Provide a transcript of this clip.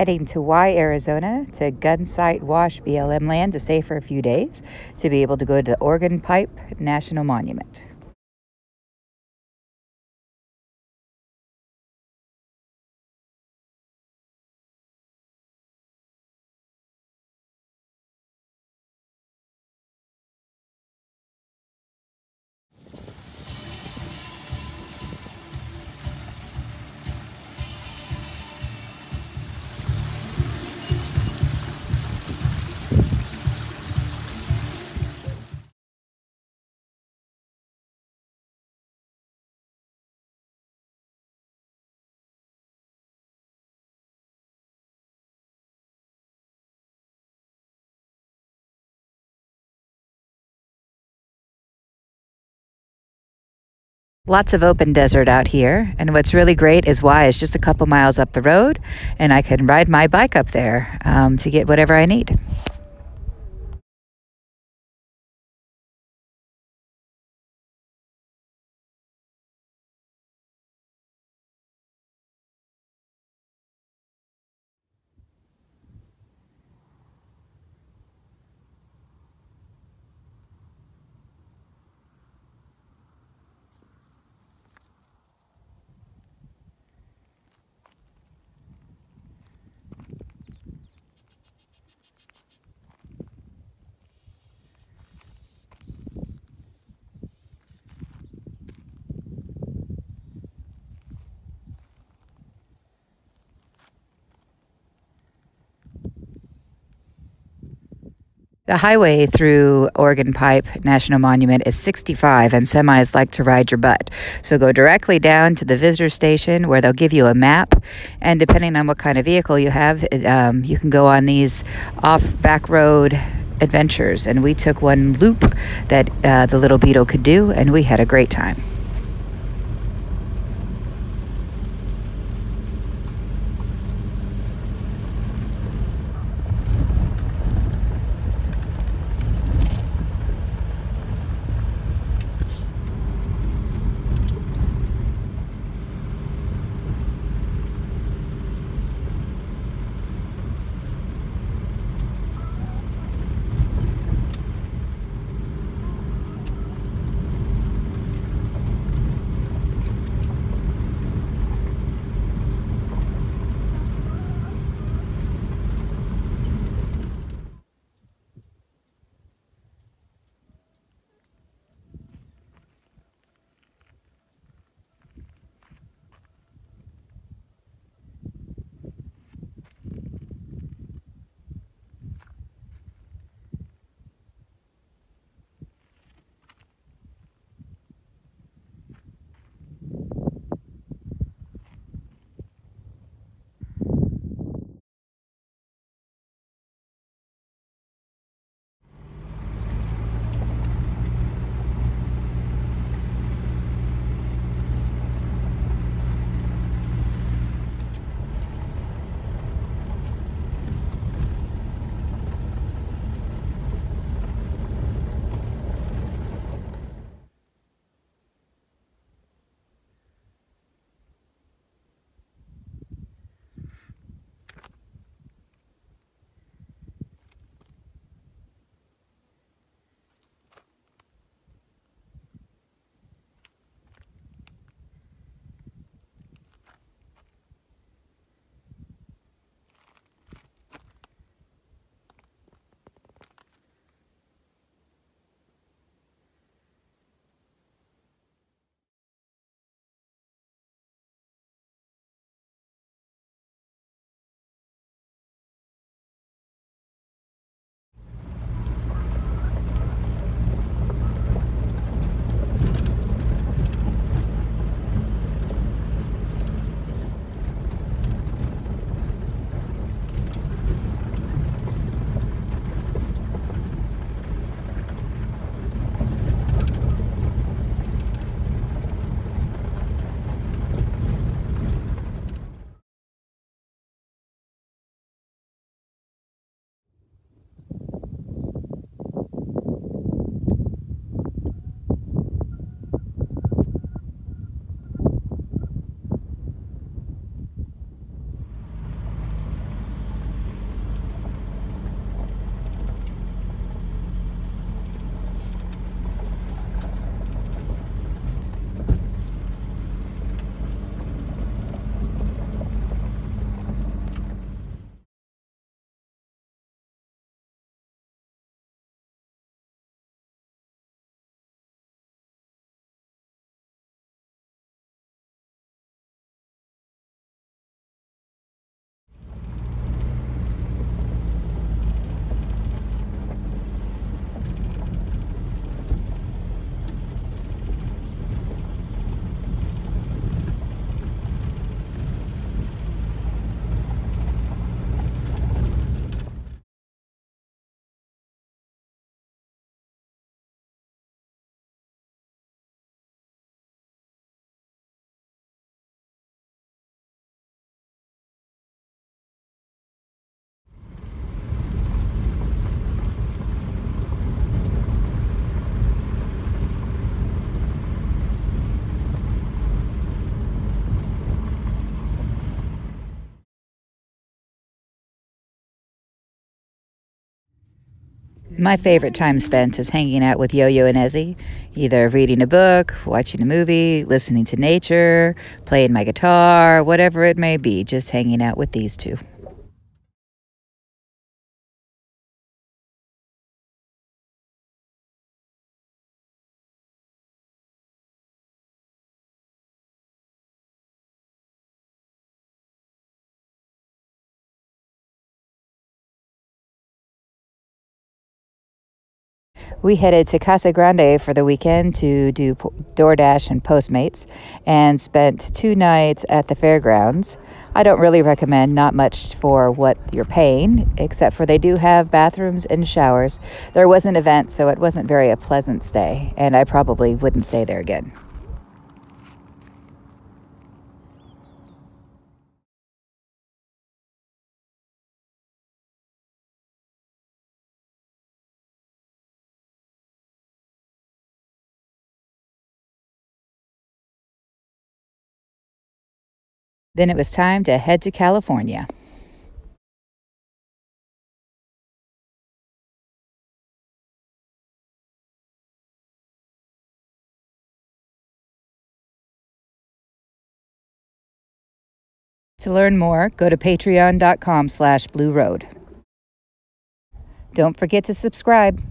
heading to Why, Arizona to Gunsight Wash BLM land to stay for a few days to be able to go to the Organ Pipe National Monument. Lots of open desert out here, and what's really great is Why is just a couple miles up the road, and I can ride my bike up there um, to get whatever I need. The highway through Organ Pipe National Monument is 65, and semis like to ride your butt. So go directly down to the visitor station where they'll give you a map, and depending on what kind of vehicle you have, um, you can go on these off back road adventures. And we took one loop that uh, the little beetle could do, and we had a great time. My favorite time spent is hanging out with Yo Yo and Ezzie, either reading a book, watching a movie, listening to nature, playing my guitar, whatever it may be, just hanging out with these two. We headed to Casa Grande for the weekend to do DoorDash and Postmates and spent two nights at the fairgrounds. I don't really recommend, not much for what you're paying, except for they do have bathrooms and showers. There was an event, so it wasn't very a pleasant stay, and I probably wouldn't stay there again. Then it was time to head to California. To learn more, go to patreon.com slash blue road. Don't forget to subscribe.